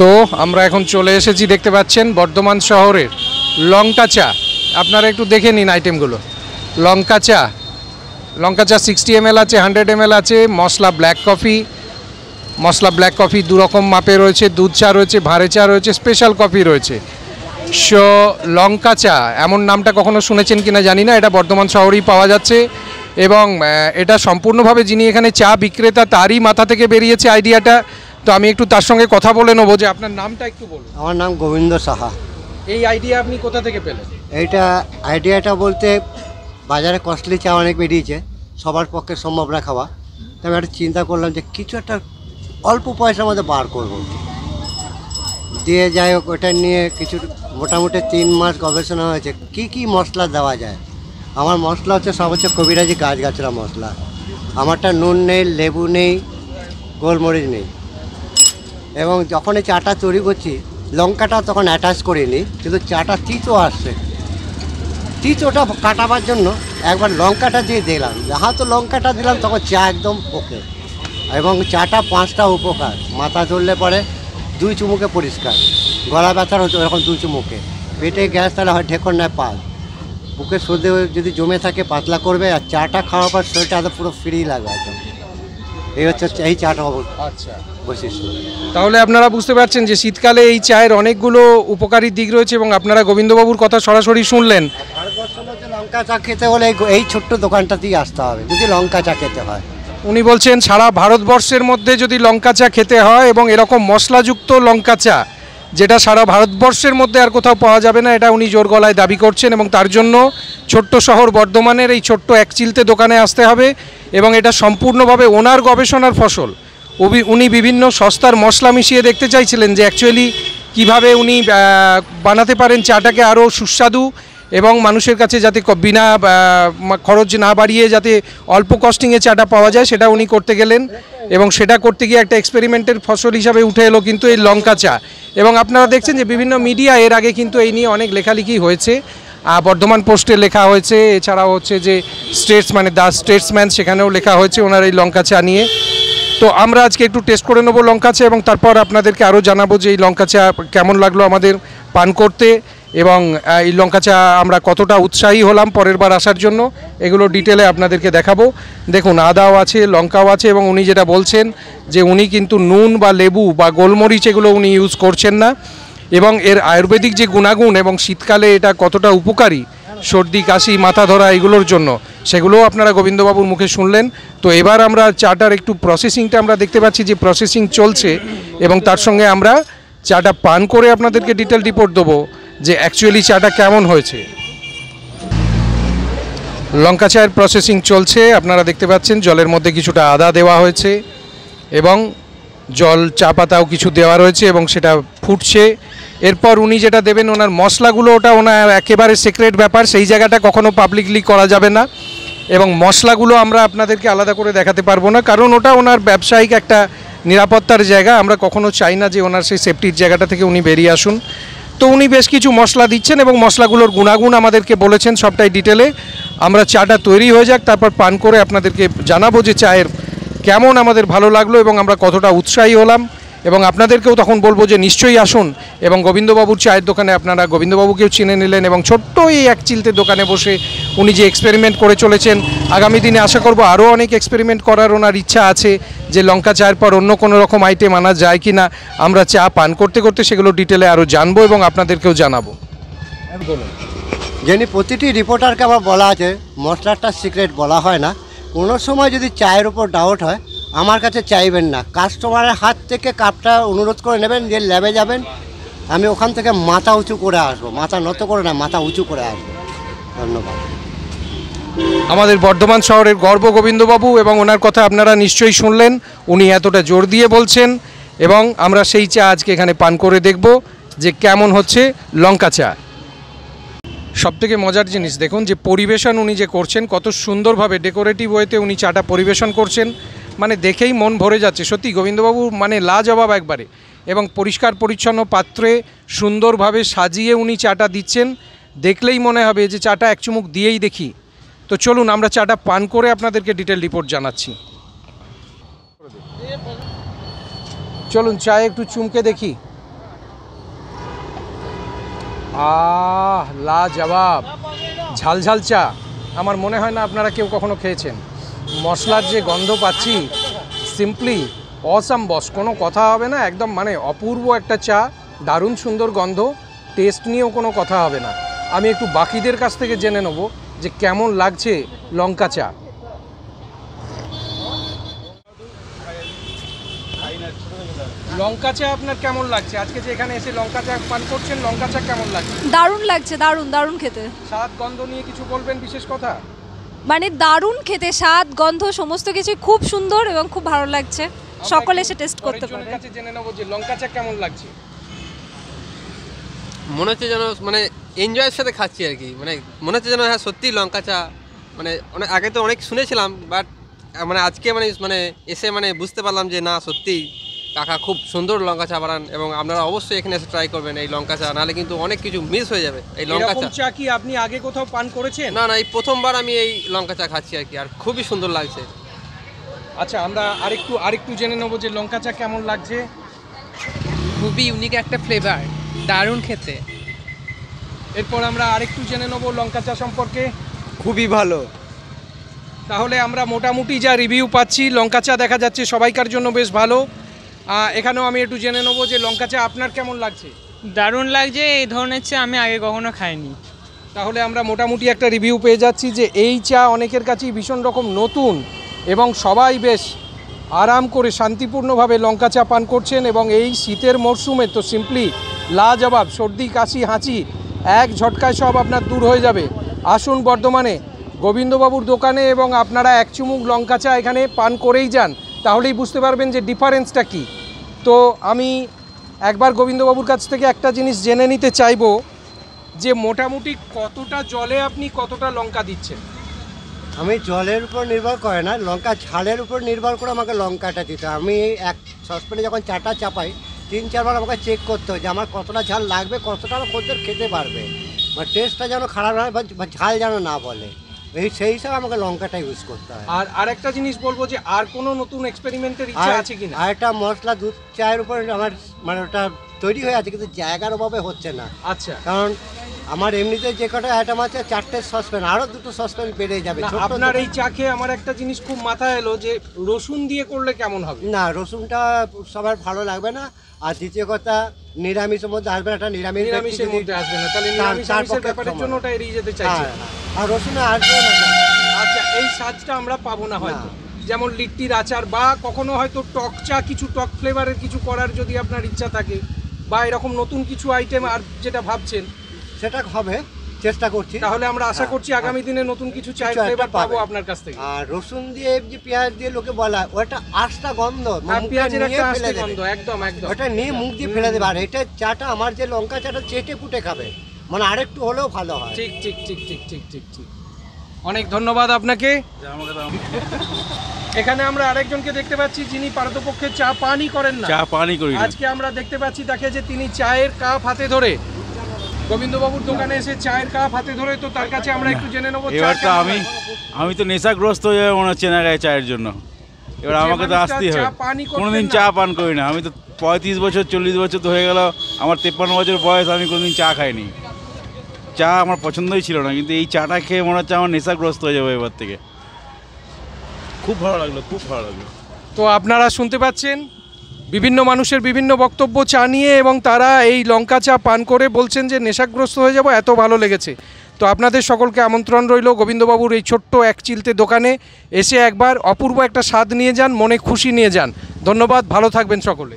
তো আমরা এখন চলে এসেছি, দেখতে পাচ্ছেন বর্ধমান শহরের লঙ্কা চা। আপনারা একটু দেখে নিন আইটেমগুলো লঙ্কা চা। লঙ্কা চা সিক্সটি এমএল আছে হান্ড্রেড এমএল আছে, masala black coffee masala black coffee দু রকম মাপে রয়েছে, দুধ চা রয়েছে, ভারে চা রয়েছে স্পেশাল কফি রয়েছে। সো লঙ্কা চা, এমন নামটা কখনো শুনেছেন কিনা জানি না, এটা বর্ধমান শহরেই পাওয়া যাচ্ছে। এবং এটা সম্পূর্ণভাবে যিনি এখানে চা বিক্রেতা, তারই মাথা থেকে বেরিয়েছে আইডিয়াটা। তো আমি একটু তার সঙ্গে কথা বলে নেব যে আপনার নামটা একটু বলুন। আমার নাম গোবিন্দ সাহা। এই আইডিয়া আপনি কোথা থেকে পেলেন? এইটা আইডিয়াটা বলতে বাজারে কস্টলি চা অনেক বেরিয়েছে সবার পক্ষে সম্ভব না খাওয়া। তাই আমি একটা চিন্তা করলাম যে কিছু একটা অল্প পয়সার মধ্যে বার করব। দিয়ে যাই হোক ওটা নিয়ে কিছু মোটামুটি তিন মাস গবেষণা হয়েছে কি কি মশলা দেওয়া যায়। আমার মশলা হচ্ছে সব হচ্ছে কবিরাজি গাছ গাছরা মশলা। আমারটা নুন নেই লেবু নেই গোলমরিচ নেই। এবং যখন এই চাটা তৈরি করছি লঙ্কাটা তখন অ্যাটাচ করিনি, কিন্তু চাটা তিতো আসছে। তিতোটা কাটাবার জন্য একবার লঙ্কাটা দিয়ে দিলাম। যাহা তো লঙ্কাটা দিলাম, তখন চা একদম ওকে এবং চাটা পাঁচটা উপকার। মাথা ধরলে পরে দুই চুমুকে পরিষ্কার। গলা ব্যথার হতো এরকম দুই চুমুকে। পেটে গ্যাস তাহলে হয় ঢেকর নেয় পাল বুকে সর্দি যদি জমে থাকে, পাতলা করবে, আর চাটা খাওয়ার পর শরীরটা পুরো ফ্রি লাগবে একদম। এই হচ্ছে এই চাটা আচ্ছা। বৈশিষ্ট্য। তাহলে আপনারা বুঝতে পারছেন যে শীতকালে এই চায়ের অনেকগুলো উপকারী দিক রয়েছে এবং আপনারা গোবিন্দবাবুর কথা সরাসরি শুনলেন। লঙ্কা চা খেতে হলে এই- এই ছোট্ট দোকানটাতেই আসতে হবে যদি লঙ্কা চা খেতে হয়। উনি বলছেন সারা ভারতবর্ষের মধ্যে যদি লঙ্কা চা খেতে হয় এবং এরকম মশলাযুক্ত লঙ্কা চা যেটা সারা ভারতবর্ষের মধ্যে আর কোথাও পাওয়া যাবে না এটা উনি জোর গলায় দাবি করছেন এবং তার জন্য ছোট্ট শহর বর্ধমানের এই ছোট্ট এক চিলতে দোকানে আসতে হবে এবং এটা সম্পূর্ণভাবে ওনার গবেষণার ফসল। উনি বিভিন্ন সস্তার মশলা মিশিয়ে দেখতে চাইছিলেন যে অ্যাকচুয়ালি কীভাবে উনি বানাতে পারেন চাটাকে আরও সুস্বাদু এবং মানুষের কাছে যাতে বিনা খরচ না বাড়িয়ে যাতে অল্প কস্টিংয়ে চাটা পাওয়া যায়, সেটা উনি করতে গেলেন এবং সেটা করতে গিয়ে একটা এক্সপেরিমেন্টের ফসল হিসাবে উঠে এলো কিন্তু এই লঙ্কা চা। এবং আপনারা দেখছেন যে বিভিন্ন মিডিয়া এর আগে কিন্তু এই নিয়ে অনেক লেখালেখি হয়েছে। বর্ধমান পোস্টে লেখা হয়েছে, এছাড়াও হচ্ছে যে স্টেটস মানে দ্য স্টেটসম্যান সেখানেও লেখা হয়েছে ওনার এই লঙ্কা চা নিয়ে। তো আমরা আজকে একটু টেস্ট করে নেব লঙ্কা চা এবং তারপর আপনাদেরকে আরও জানাব যে এই লঙ্কা চা কেমন লাগল আমাদের পান করতে এবং এই লঙ্কা চা আমরা কতটা উৎসাহী হলাম পরের বার আসার জন্য, এগুলো ডিটেলে আপনাদেরকে দেখাবো। দেখুন, আদাও আছে, লঙ্কাও আছে এবং উনি যেটা বলছেন যে উনি কিন্তু নুন বা লেবু বা গোলমরিচ এগুলো উনি ইউজ করছেন না। এবং এর আয়ুর্বেদিক যে গুণাগুণ এবং শীতকালে এটা কতটা উপকারী, সর্দি, কাশি, মাথা ধরা এগুলোর জন্য, সেগুলোও আপনারা গোবিন্দবাবুর মুখে শুনলেন। তো এবার আমরা চাটার একটু প্রসেসিংটা আমরা দেখতে পাচ্ছি যে প্রসেসিং চলছে এবং তার সঙ্গে আমরা চাটা পান করে আপনাদেরকে ডিটেল রিপোর্ট দেবো যে অ্যাকচুয়ালি চাটা কেমন হয়েছে। লঙ্কা চায়ের প্রসেসিং চলছে, আপনারা দেখতে পাচ্ছেন, জলের মধ্যে কিছুটা আদা দেওয়া হয়েছে এবং জল, চা পাতাও কিছু দেওয়া রয়েছে এবং সেটা ফুটছে। এরপর উনি যেটা দেবেন, ওনার মশলাগুলো ওটা ওনার একেবারে সিক্রেট ব্যাপার, সেই জায়গাটা কখনো পাবলিকলি করা যাবে না। এবং মশলাগুলো আমরা আপনাদেরকে আলাদা করে দেখাতে পারব না, কারণ ওটা ওনার ব্যবসায়িক একটা নিরাপত্তার জায়গা। আমরা কখনো চাই না যে ওনার সেই সেফটির জায়গাটা থেকে উনি বেরিয়ে আসুন। তো উনি বেশ কিছু মশলা দিচ্ছেন এবং মশলাগুলোর গুণাগুণ আমাদেরকে বলেছেন সবটাই ডিটেলে আমরা চাটা তৈরি হয়ে যাক, তারপর পান করে আপনাদেরকে জানাব যে চায়ের কেমন আমাদের ভালো লাগল এবং আমরা কতটা উৎসাহী হলাম। এবং আপনাদেরকেও তখন বলব যে নিশ্চয়ই আসুন এবং গোবিন্দবাবুর চায়ের দোকানে আপনারা গোবিন্দবাবুকেও চিনে নিলেন এবং ছোট্ট এই এক চিলতে দোকানে বসে উনি যে এক্সপেরিমেন্ট করে চলেছেন, আগামী দিনে আশা করব আরও অনেক এক্সপেরিমেন্ট করার ওনার ইচ্ছা আছে যে লঙ্কা চায়ের পর অন্য কোনো রকম আইটেম আনা যায় কি না আমরা চা পান করতে করতে সেগুলো ডিটেলে আরও জানব এবং আপনাদেরকেও জানাব। যিনি প্রতিটি রিপোর্টারকে আমার বলা আছে মশলাটা সিক্রেট বলা হয় না। কোনো সময় যদি চায়ের উপর ডাউট হয়, আমার কাছে চাইবেন না। কাস্টমারের হাত থেকে কাপটা অনুরোধ করে নেবেন যে, ল্যাবে যাবেন, আমি ওখান থেকে মাথা উঁচু করে আসব। মাথা নত করে না, মাথা উঁচু করে আসব। ধন্যবাদ। আমাদের বর্ধমান শহরের গর্ব গোবিন্দবাবু এবং ওনার কথা আপনারা নিশ্চয়ই শুনলেন। উনি এতটা জোর দিয়ে বলছেন এবং আমরা সেই চা আজকে এখানে পান করে দেখব যে কেমন হচ্ছে লঙ্কা চা। সবথেকে মজার জিনিস, দেখুন যে পরিবেশন উনি যে করছেন, কত সুন্দরভাবে ডেকোরেটিভ ওয়েতে উনি চাটা পরিবেশন করছেন মানে দেখেই মন ভরে যাচ্ছে। সত্যি গোবিন্দবাবু মানে লাজবাব একবারে। এবং পরিষ্কার পরিচ্ছন্ন পাত্রে সুন্দরভাবে সাজিয়ে উনি চাটা দিচ্ছেন, দেখলেই মনে হবে যে চাটা এক চুমুক দিয়েই দেখি। তো চলুন, আমরা চাটা পান করে আপনাদেরকে ডিটেল রিপোর্ট জানাচ্ছি। চলুন, চায়ে একটু চুমকে দেখি। আহ লা জবাব ঝালঝাল চা। আমার মনে হয় না আপনারা কেউ কখনো খেয়েছেন। মশলার যে গন্ধ পাচ্ছি সিম্পলি অসাম বস কোনো কথা হবে না, একদম মানে অপূর্ব একটা চা, দারুণ সুন্দর গন্ধ টেস্ট নিয়েও কোনো কথা হবে না। আমি একটু বাকিদের কাছ থেকে জেনে নেব যে কেমন লাগছে লঙ্কা চা। লঙ্কা চা আপনার কেমন লাগছে? আজকে যে এখানে এসে লঙ্কা চা পান করছেন লঙ্কা চা কেমন লাগছে? দারুণ লাগছে দারুণ দারুণ খেতে। স্বাদ গন্ধ নিয়ে কিছু বলবেন বিশেষ কথা? মানে দারুণ খেতে স্বাদ গন্ধ সমস্ত কিছু খুব সুন্দর এবং খুব ভালো লাগছে। সকলে এসে টেস্ট করতে পারে। কাছে জেনে নেব যে লঙ্কা চা কেমন লাগছে। মনে হচ্ছে যেন মানে এনজয়ের সাথে খাচ্ছি আর কি। মানে মনে হচ্ছে যেন হ্যাঁ সত্যি লঙ্কা চা মানে অনেক আগে তো অনেক শুনেছিলাম বাট মানে আজকে মানে মানে এসে মানে বুঝতে পারলাম যে না সত্যি কাকা খুব সুন্দর লঙ্কা চা বানান এবং আপনারা অবশ্যই এখানে এসে ট্রাই করবেন এই লঙ্কা চা নাহলে কিন্তু অনেক কিছু মিস হয়ে যাবে এই লঙ্কা চা। চা কি আপনি আগে কোথাও পান করেছেন? না না এই প্রথমবার আমি এই লঙ্কা চা খাচ্ছি আর কি আর খুবই সুন্দর লাগছে। আচ্ছা আমরা আরেকটু আরেকটু জেনে নেব যে লঙ্কা চা কেমন লাগছে। খুবই ইউনিক একটা ফ্লেভার দারুণ খেতে। এরপর আমরা আরেকটু জেনে নেব লঙ্কা চা সম্পর্কে। খুবই ভালো। তাহলে আমরা মোটামুটি যা রিভিউ পাচ্ছি লঙ্কা চা দেখা যাচ্ছে সবাইকার জন্য বেশ ভালো। এখানেও আমি একটু জেনে নেব যে লঙ্কা চা আপনার কেমন লাগছে? দারুণ লাগছে এই ধরনের চা আমি আগে কখনো খাইনি। তাহলে আমরা মোটামুটি একটা রিভিউ পেয়ে যাচ্ছি যে এই চা অনেকের কাছেই ভীষণ রকম নতুন এবং সবাই বেশ আরাম করে শান্তিপূর্ণভাবে লঙ্কা চা পান করছেন এবং এই শীতের মরশুমে তো সিম্পলি লাজবাব সর্দি কাশি হাঁচি এক ঝটকায় সব আপনার দূর হয়ে যাবে। আসুন বর্ধমানে গোবিন্দবাবুর দোকানে এবং আপনারা এক চুমুক লঙ্কা চা এখানে পান করেই যান। তাহলেই বুঝতে পারবেন যে ডিফারেন্সটা কী। তো আমি একবার গোবিন্দবাবুর কাছ থেকে একটা জিনিস জেনে নিতে চাইব, যে মোটামুটি কতটা জলে আপনি কতটা লঙ্কা দিচ্ছেন? আমি জলের উপর নির্ভর করে না, লঙ্কা ঝালের উপর নির্ভর করে আমাকে লঙ্কাটা দিতে আমি এক সসপ্যানে যখন চাটা চাপাই, তিন চারবার আমাকে চেক করতে হয় যে আমার কতটা ঝাল লাগবে, কতটা আমার খদ্দের খেতে পারবে। মানে টেস্টটা যেন খারাপ হয় বা ঝাল যেন না বলে। এই সেই হিসাবে আমাকে লঙ্কাটা ইউজ করতে হয়। আর আরেকটা জিনিস বলব যে আর কোনো নতুন এক্সপেরিমেন্টের ইচ্ছা আর আছে আর একটা মশলা দুধ চায়ের উপর আমার মানে ওটা তৈরি হয়ে আছে কিন্তু জায়গার অভাবে হচ্ছে না। আচ্ছা। কারণ আমার এমনিতে যে কটা আইটেম আছে চারটে সসপ্যান আরও দুটো সসপ্যান বেড়ে যাবে। আপনার এই চা খেয়ে আমার একটা জিনিস খুব মাথায় এলো যে রসুন দিয়ে করলে কেমন হবে? না রসুনটা সবার ভালো লাগবে না। আর দ্বিতীয় কথা নিরামিষের মধ্যে আসবে না একটা নিরামিষ নিরামিষের মধ্যে আসবে না। তাহলে ব্যাপারের জন্য ওটা এড়িয়ে যেতে হ্যাঁ, চাইছে হ্যাঁ। আর রসুনে আসবে না। আচ্ছা এই সাজটা আমরা পাবো না হয়তো। যেমন লিট্টির আচার বা কখনো হয়তো টক চা কিছু টক ফ্লেভারের কিছু করার যদি আপনার ইচ্ছা থাকে বা এরকম নতুন কিছু আইটেম আর যেটা ভাবছেন। সেটা হবে চেষ্টা করছি। তাহলে আমরা আশা হ্যাঁ, করছি আগামী দিনে নতুন কিছু একটা ফ্লেভার পাবো। আপনার কাছ থেকে। আর রসুন দিয়ে যে পেঁয়াজ দিয়ে লোকে বলা হয়, ওটা আস্তা গন্ধ হ্যাঁ, পেঁয়াজের একটা আস্তে। গন্ধ একদম একদম। ওটা নিয়ে মুখ দিয়ে ফেলে দেবে। আর এটা চাটা আমার যে লঙ্কা চাটা চেটে কুটে খাবে। মানে আরেকটু হলেও ভালো হয়। ঠিক ঠিক ঠিক ঠিক ঠিক ঠিক ঠিক। অনেক ধন্যবাদ আপনাকে। এখানে আমরা আরেকজনকে দেখতে পাচ্ছি যিনি পারতপক্ষে চা পানই করেন না। চা পানি করি না। আজকে আমরা দেখতে পাচ্ছি তাকে যে তিনি চায়ের কাপ হাতে ধরে। গোবিন্দবাবুর দোকানে এসে চায়ের কাপ হাতে ধরে তো তার কাছে আমরা একটু জেনে নেব চা এবার তো আমি আমি তো নেশাগ্রস্ত হয়ে যাবে মনে হচ্ছে না গায়ে চায়ের জন্য। এবার আমাকে তো আসতেই হবে। কোনোদিন চা পান করি না। আমি তো পঁয়ত্রিশ বছর চল্লিশ বছর তো হয়ে গেল। আমার তেপ্পান্ন বছর বয়স আমি কোনোদিন চা খাইনি। চা আমার পছন্দই ছিল না কিন্তু এই চাটা খেয়ে মনে হচ্ছে আমার নেশাগ্রস্ত হয়ে যাব এবার থেকে। খুব ভালো লাগল খুব ভালো লাগল। তো আপনারা শুনতে পাচ্ছেন বিভিন্ন মানুষের বিভিন্ন বক্তব্য চা নিয়ে এবং তারা এই লঙ্কা চা পান করে বলছেন যে নেশাগ্রস্ত হয়ে যাব এত ভালো লেগেছে। তো আপনাদের সকলকে আমন্ত্রণ রইল গোবিন্দবাবুর এই ছোট্ট এক চিলতে দোকানে। এসে একবার অপূর্ব একটা স্বাদ নিয়ে যান মনে খুশি নিয়ে যান। ধন্যবাদ ভালো থাকবেন সকলে।